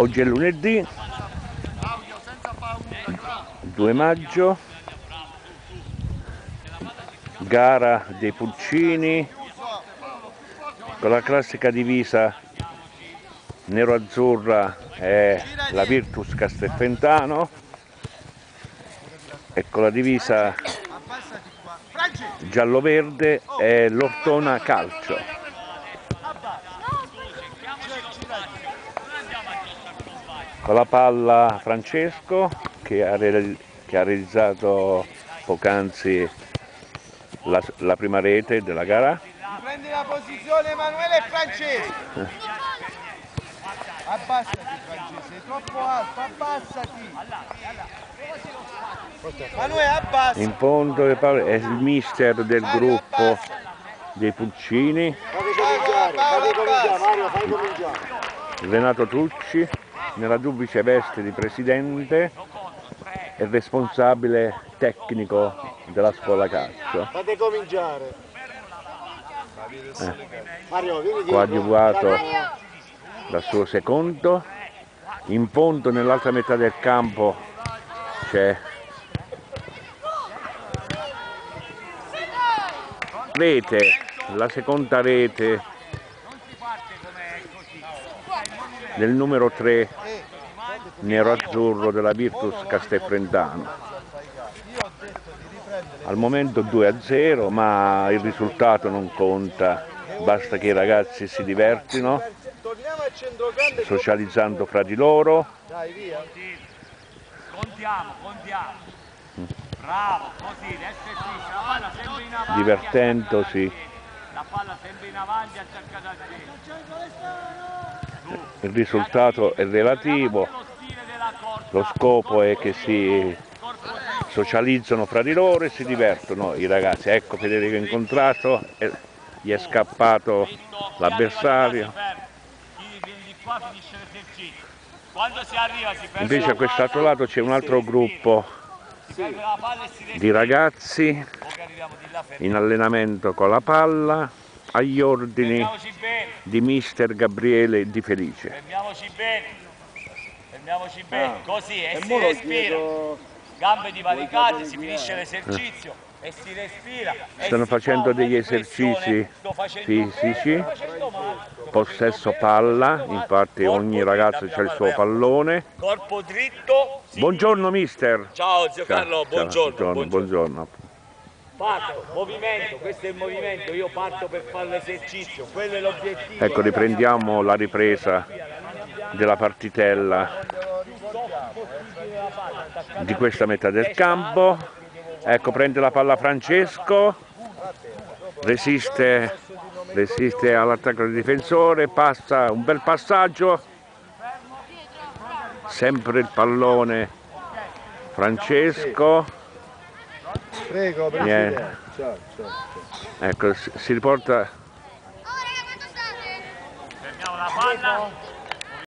Oggi è lunedì 2 maggio, gara dei pulcini con la classica divisa nero-azzurra è la Virtus Castelfentano e con la divisa giallo-verde è l'Ortona Calcio. Con la palla Francesco che ha, che ha realizzato poc'anzi la, la, prima rete della gara. Prendi la posizione Emanuele Francesco. Abbassati Francesco, sei troppo alto, abbassati. Emanuele abbassa. In fondo è il mister del gruppo dei Pulcini. Renato Tucci nella duplice veste di presidente e responsabile tecnico della scuola calcio. Fate cominciare. Eh. Coadiuvato dal suo secondo. In fondo nell'altra metà del campo c'è rete, la seconda rete del numero 3 nero-azzurro della Virtus Castelfrentano. Al momento 2-0 ma il risultato non conta, basta che i ragazzi si divertino, socializzando fra di loro. Contiamo, contiamo. Bravo, così, destra e sinistra, la palla sempre in avanti. Divertendosi. La palla sempre in avanti, attaccata al il risultato è relativo, lo scopo è che si socializzano fra di loro e si divertono i ragazzi. Ecco Federico incontrato, gli è scappato l'avversario. Invece a quest'altro lato c'è un altro gruppo di ragazzi in allenamento con la palla agli ordini di mister Gabriele Di Felice. Fermiamoci bene, ah. così e, e si respira. Chiedo... Gambe divaricate, si finisce l'esercizio e si respira. Stanno facendo degli esercizi fisici, possesso palla, infatti ogni ragazzo ha il suo pallone. Corpo dritto. Buongiorno mister. Ciao zio Carlo, buongiorno. buongiorno. buongiorno parto, movimento, questo è il movimento, io parto per fare l'esercizio, quello è l'obiettivo. Ecco, riprendiamo la ripresa della partitella di questa metà del campo. Ecco, prende la palla Francesco, resiste, resiste all'attacco del difensore, passa un bel passaggio, sempre il pallone Francesco Prego, Presidente. Ciao, ciao, ciao. Ecco, si riporta... Fermiamo la palla.